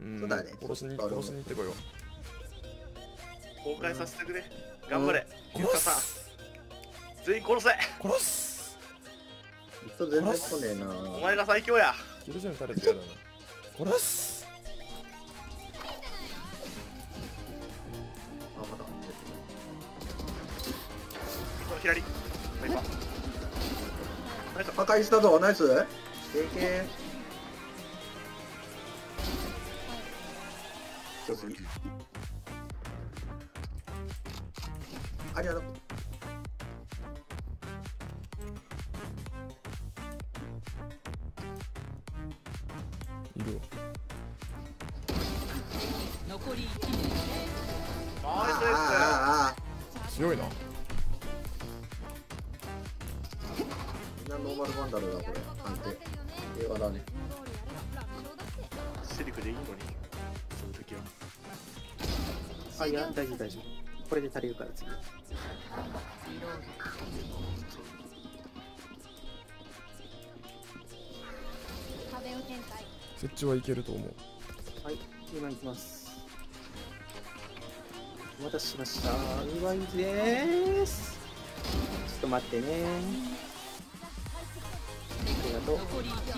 うんそうだね。殺しに殺しに行ってこよう。崩壊させてくれ。頑張れ。うん。ゆうかさん。全員殺せ。殺す。人全然来ねえな。お前が最強や。キルジェン垂れてやだな。殺す。あまだ左。ナイス。破壊したぞ。ナイス。経験強すぎありがとういる残り1名ナイスで強いなみんなノー。マルバンダルだこれ判定平和だねセリフでいいのにあ、いや、大丈夫大丈夫。これで足りるから次。設置はいけると思うはい、今行きます。お待たせしました。リバイズでーす。ちょっと待ってね。ありがとう。残り1名